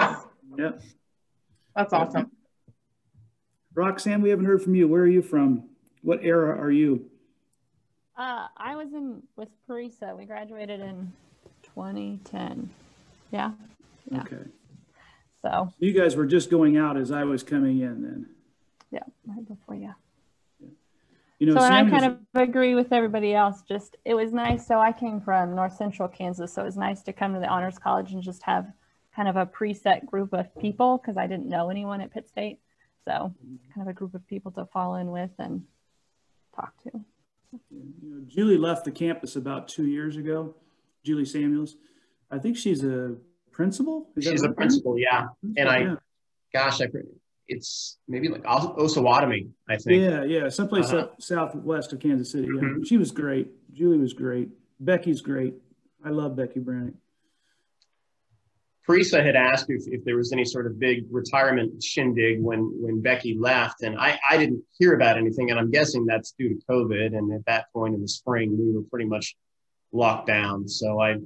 yep. That's awesome. Roxanne, we haven't heard from you. Where are you from? What era are you? Uh, I was in with Parisa. We graduated in 2010. Yeah. Yeah. Okay. So You guys were just going out as I was coming in then. yeah, right before yeah. You know, so I kind of agree with everybody else. Just it was nice. So I came from North Central Kansas, so it was nice to come to the Honors College and just have kind of a preset group of people because I didn't know anyone at Pitt State. So kind of a group of people to fall in with and talk to. You know, Julie left the campus about two years ago. Julie Samuels. I think she's a principal. Is She's a right? principal, yeah. And I, Yeah. gosh, I, it's maybe like Os- Osawatomie, I think. Yeah, yeah, someplace Uh-huh. up southwest of Kansas City. Yeah, Mhm. she was great. Julie was great. Becky's great. I love Becky Brannick. Teresa had asked if, if there was any sort of big retirement shindig when, when Becky left, and I, I didn't hear about anything, and I'm guessing that's due to COVID. And at that point in the spring, we were pretty much locked down. So I,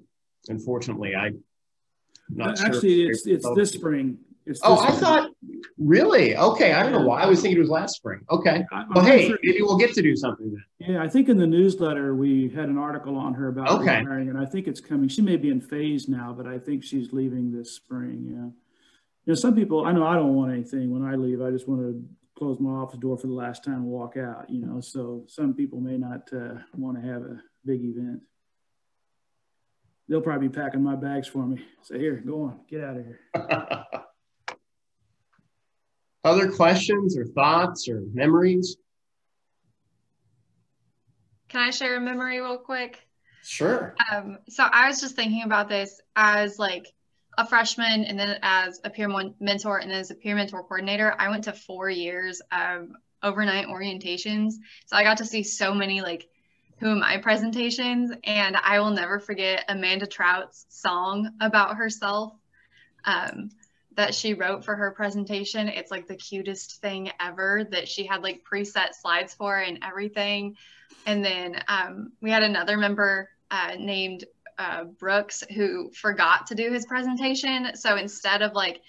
unfortunately, I, not. Actually, if- it's it's this spring. Oh, I thought, really? Okay, I don't know why. I was thinking it was last spring. Okay. I'm Well, hey, sure- maybe we'll get to do something then. Yeah, I think in the newsletter we had an article on her about Okay. retiring, and I think it's coming. She may be in phase now, but I think she's leaving this spring. Yeah. You know, some people. I know I don't want anything when I leave. I just want to close my office door for the last time and walk out. You know, so some people may not uh, want to have a big event. They'll probably be packing my bags for me. Say, here, go on, get out of here. [laughs] Other questions or thoughts or memories? Can I share a memory real quick? Sure. Um, so I was just thinking about this as like a freshman and then as a peer mentor and then as a peer mentor coordinator. I went to four years of overnight orientations. So I got to see so many like who am I presentations and I will never forget Amanda Trout's song about herself um, that she wrote for her presentation. It's like the cutest thing ever that she had like preset slides for and everything. And then um, we had another member uh, named uh, Brooks who forgot to do his presentation. So instead of like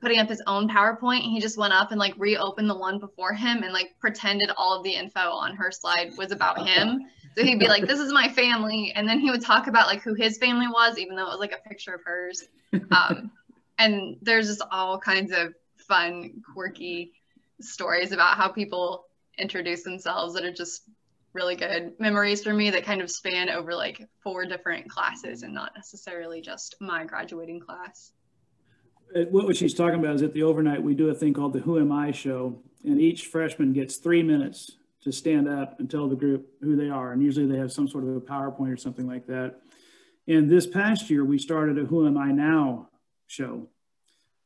putting up his own PowerPoint, he just went up and like reopened the one before him and like pretended all of the info on her slide was about him. So he'd be like, "This is my family," and then he would talk about like who his family was, even though it was like a picture of hers. Um, and there's just all kinds of fun, quirky stories about how people introduce themselves that are just really good memories for me that kind of span over like four different classes and not necessarily just my graduating class. Uh, What she's talking about is at the overnight, we do a thing called the Who Am I Show, and each freshman gets three minutes to stand up and tell the group who they are. And usually they have some sort of a PowerPoint or something like that. And this past year, we started a Who Am I Now show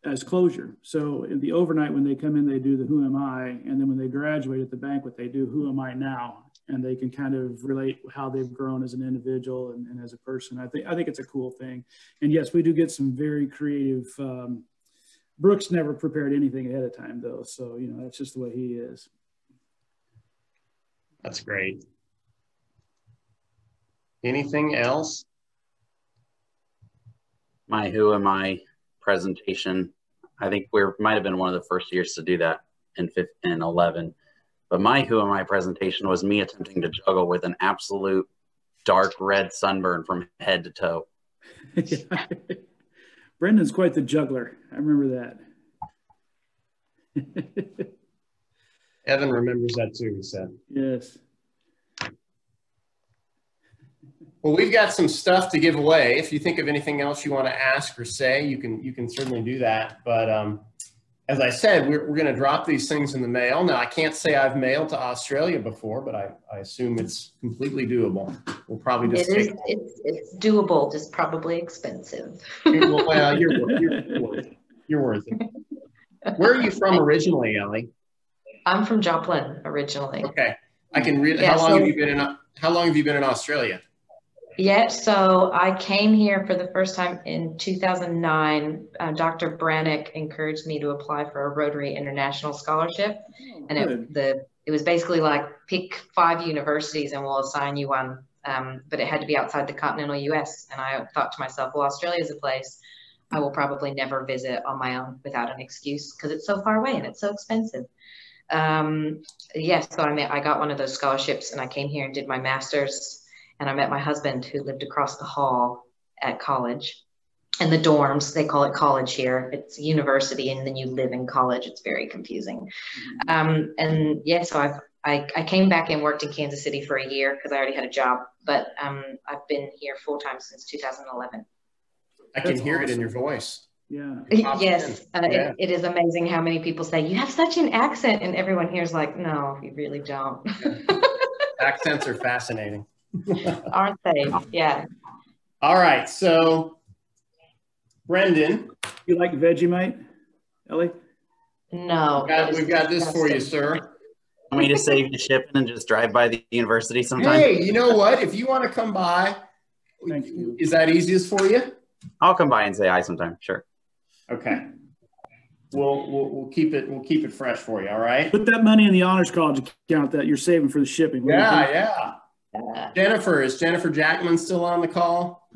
as closure. So in the overnight, when they come in, they do the Who Am I, and then when they graduate at the banquet, they do Who Am I Now, and they can kind of relate how they've grown as an individual and, and as a person. I think I think it's a cool thing. And yes, we do get some very creative. Um, Brooks never prepared anything ahead of time, though, so you know that's just the way he is. That's great. Anything else? My Who Am I presentation. I think we might have been one of the first years to do that in fifth and 11. But my Who Am I presentation was me attempting to juggle with an absolute dark red sunburn from head to toe. [laughs] Brendan's quite the juggler. I remember that. [laughs] Evan remembers that too, he said. yes. Well, we've got some stuff to give away. If you think of anything else you want to ask or say, you can you can certainly do that. But um, as I said, we're, we're going to drop these things in the mail. Now, I can't say I've mailed to Australia before, but I, I assume it's completely doable. We'll probably It just is, it's, it's doable, just probably expensive. well, you're, you're, you're worth it. You're worth it. Where are you from [laughs] originally, Ellie? I'm from Joplin originally. Okay, I can read. Yeah, how long so- have you been in? How long have you been in Australia? Yeah, so I came here for the first time in 2009. Uh, Dr. Brannick encouraged me to apply for a Rotary International Scholarship. And it, the, it was basically like pick five universities and we'll assign you one um, but it had to be outside the continental US. And I thought to myself, well, Australia is a place I will probably never visit on my own without an excuse because it's so far away and it's so expensive. Um, yes, so I, met, I got one of those scholarships and I came here and did my master's and I met my husband who lived across the hall at college. And the dorms, they call it college here. It's university and then you live in college. It's very confusing. Um, and yeah, so I've, I, I came back and worked in Kansas City for a year because I already had a job, but um, I've been here full time since 2011. I can hear it in your voice. Yeah. Yes, uh, Yeah. it, it is amazing how many people say you have such an accent, and everyone here's like, no, you really don't, [laughs] Accents are fascinating. Aren't they? Yeah. All right, so Brendan, You like Vegemite, Ellie? No. we've got, we've got this for you, disgusting. sir. Want me to save the shipping and just drive by the university sometime? Hey, you know what? If you want to come by, Thank you. is that easiest for you? I'll come by and say hi sometime. Sure. Okay. We'll, we'll, we'll keep it, we'll keep it fresh for you, all right? Put that money in the honors college account that you're saving for the shipping. What do you Yeah, think? Yeah. Uh, Jennifer, is Jennifer Jackman still on the call?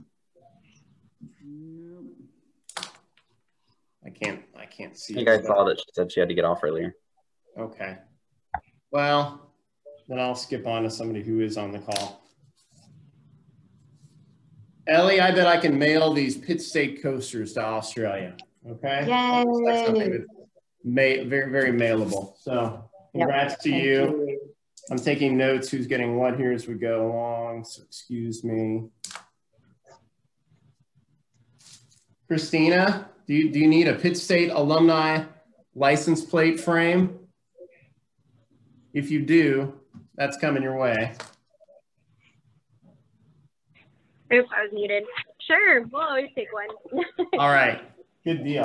I can't, I can't see. I think I saw that she said she had to get off earlier. Okay. Well, then I'll skip on to somebody who is on the call. Ellie, I bet I can mail these Pitt State coasters to Australia. Okay. Yay. That's something that's May, very, very mailable. So Yep. congrats to Thank you. I'm taking notes who's getting what here as we go along. So excuse me. Christina, do you, do you need a Pitt State alumni license plate frame? If you do, that's coming your way. Oops, I was muted. Sure, we'll always take one. [laughs] All right, good deal.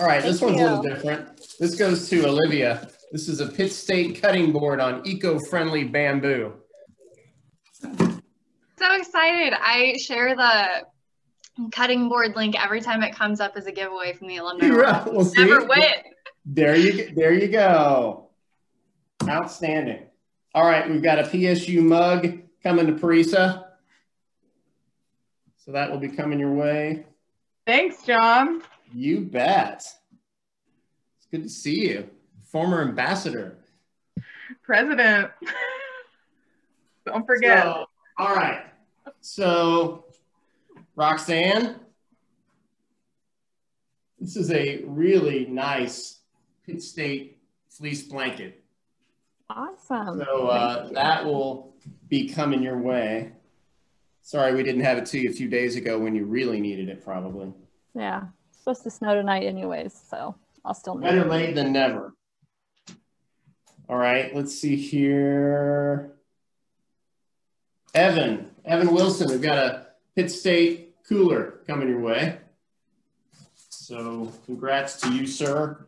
All right, this Thank one's a little different. This goes to Olivia. This is a Pitt State cutting board on eco-friendly bamboo. So excited. I share the cutting board link every time it comes up as a giveaway from the alumni. [laughs] Yeah, well, see? Never win. There you, there you go. Outstanding. All right, we've got a PSU mug coming to Parisa. So that will be coming your way. Thanks, John. You bet. It's good to see you. Former ambassador. President. [laughs] Don't forget. So, all right. So, Roxanne, this is a really nice Pitt State fleece blanket. Awesome. So uh, that will be coming your way. Sorry, we didn't have it to you a few days ago when you really needed it, probably. Yeah. It's supposed to snow tonight anyways, so I'll still need Better it. late than never. All right, let's see here. Evan, Evan Wilson, we've got a Pitt State cooler coming your way. So congrats to you, sir.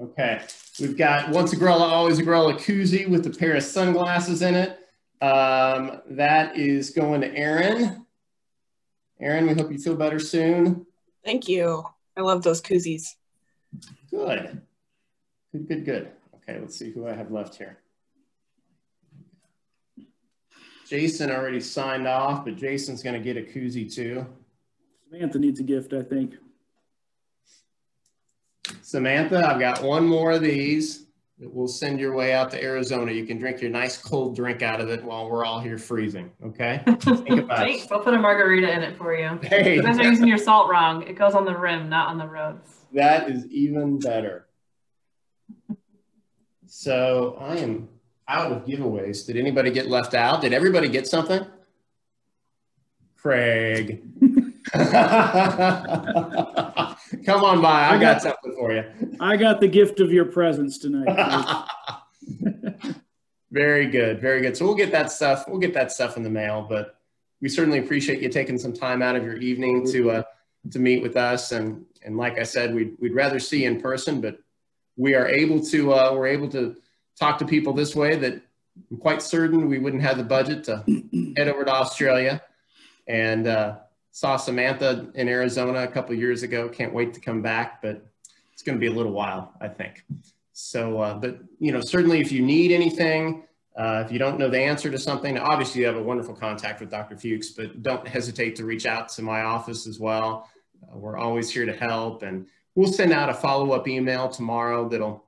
Okay, we've got once a Gorilla, always a Gorilla koozie with a pair of sunglasses in it. Um, that is going to Aaron. Aaron, we hope you feel better soon. Thank you. I love those koozies. Good. Good, good, good. Okay, let's see who I have left here. Jason already signed off, but Jason's going to get a koozie too. Samantha needs a gift, I think. Samantha, I've got one more of these that we'll send your way out to Arizona. You can drink your nice cold drink out of it while we're all here freezing. Okay. [laughs] Think about it. Thanks. I'll put a margarita in it for you. Hey, You guys are using your salt wrong. It goes on the rim, not on the roads. That is even better. So I am out of giveaways. Did anybody get left out? Did everybody get something? Craig. [laughs] Come on by. I got something for you. I got the gift of your presence tonight. [laughs] very good. Very good. So we'll get that stuff. We'll get that stuff in the mail, but we certainly appreciate you taking some time out of your evening to, uh, to meet with us. And, and like I said, we'd, we'd rather see in person, but we are able to, uh, we're able to talk to people this way that I'm quite certain we wouldn't have the budget to [clears throat] head over to Australia. And, uh, saw Samantha in Arizona a couple years ago. Can't wait to come back, but it's going to be a little while, I think. So, uh, but you know, certainly if you need anything, uh, if you don't know the answer to something, obviously you have a wonderful contact with Dr. Fuchs, but don't hesitate to reach out to my office as well. Uh, we're always here to help and we'll send out a follow-up email tomorrow that'll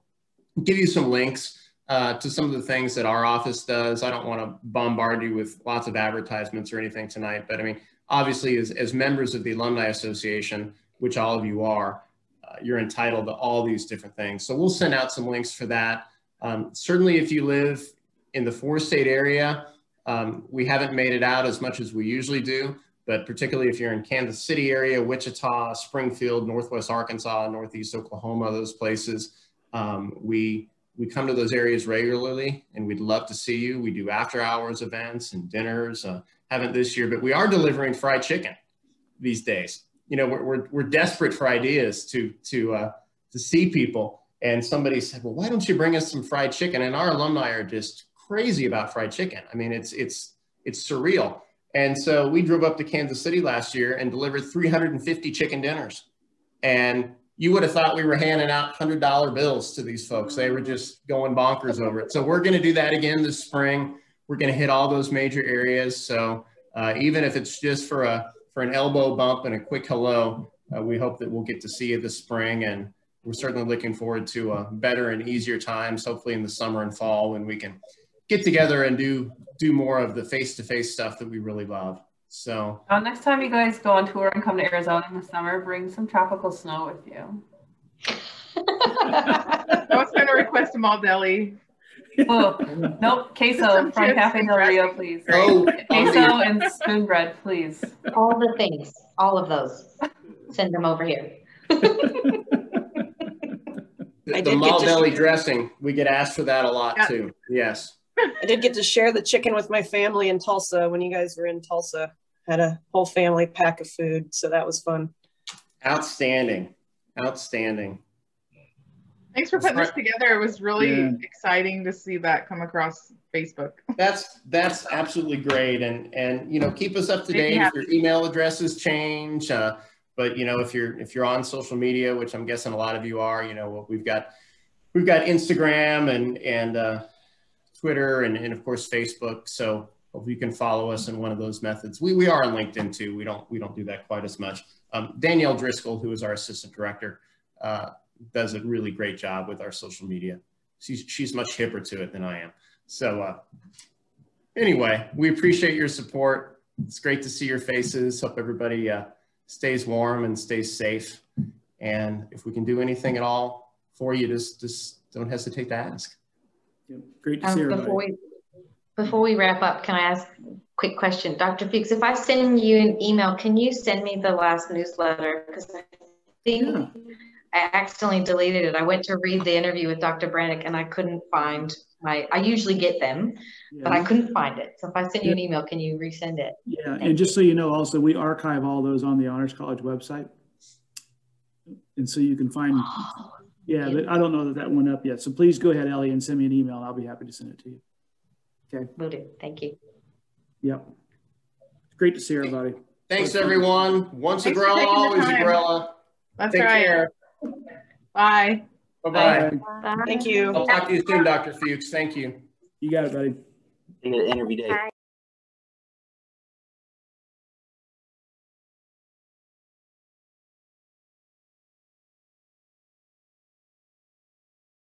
give you some links uh, to some of the things that our office does. I don't want to bombard you with lots of advertisements or anything tonight, but I mean, obviously as, as members of the Alumni Association, which all of you are, uh, you're entitled to all these different things. So we'll send out some links for that. Um, certainly if you live in the four-state area, um, we haven't made it out as much as we usually do, but particularly if you're in Kansas City area, Wichita, Springfield, Northwest Arkansas, Northeast Oklahoma, those places, um, we, we come to those areas regularly and we'd love to see you. We do after hours events and dinners, uh, haven't this year, but we are delivering fried chicken these days. You know, we're, we're, we're desperate for ideas to, to, uh, to see people. And somebody said, well, why don't you bring us some fried chicken? And our alumni are just crazy about fried chicken. I mean, it's it's it's surreal. And so we drove up to Kansas City last year and delivered 350 chicken dinners. And you would have thought we were handing out hundred dollar bills to these folks. They were just going bonkers over it. So we're going to do that again this spring. We're going to hit all those major areas. So uh, even if it's just for a for an elbow bump and a quick hello, uh, we hope that we'll get to see you this spring. And we're certainly looking forward to uh, better and easier times, hopefully in the summer and fall when we can get together and do do more of the face-to-face stuff that we really love. So uh, next time you guys go on tour and come to Arizona in the summer, bring some tropical snow with you. [laughs] I was going to request a Mall Deli. Oh, nope, queso from Cafe Del Rio, please. Oh, queso [laughs] and spoon bread, please. All the things, all of those. Send them over here. the, I the did get to Mall Deli dressing, we get asked for that a lot Yeah. too. Yes. I did get to share the chicken with my family in Tulsa when you guys were in Tulsa. Had a whole family pack of food, so that was fun. Outstanding. Outstanding. Thanks for putting this together. It was really Yeah. exciting to see that come across Facebook. That's that's absolutely great, and and you know keep us up to date if your email addresses change. Uh, but you know if you're if you're on social media, which I'm guessing a lot of you are, you know we've got we've got Instagram and and uh, Twitter and, and of course Facebook. So hope you can follow us in one of those methods. We we are on LinkedIn too. We don't we don't do that quite as much. Um, Danielle Driscoll, who is our assistant director, uh, does a really great job with our social media. She's she's much hipper to it than I am. So. Uh, anyway, we appreciate your support. It's great to see your faces. Hope everybody uh, stays warm and stays safe. And if we can do anything at all for you, just just don't hesitate to ask. Yeah, Great to Um, see everybody. before we before we wrap up, can I ask a quick question, Dr. Fuchs? If I send you an email, can you send me the last newsletter? Because I think Yeah. I accidentally deleted it. I went to read the interview with Dr. Brannick and I couldn't find my. I usually get them, but I couldn't find it. So if I send you an email, can you resend it? Yeah, and just so you know, also, we archive all those on the Honors College website. And so you can find, Oh, yeah, but I don't know that that went up yet. So please go ahead, Ellie, and send me an email. I'll be happy to send it to you. Okay. Will do. Thank you. Yep. Great to see everybody. Thanks, everyone. Once a Thanks for Gorilla, always a time. Gorilla. That's Take right. care. Bye. Bye-bye. Bye. Thank you. I'll talk to you soon, Dr. Fuchs. Thank you. You got it, buddy. See you at interview day. Bye.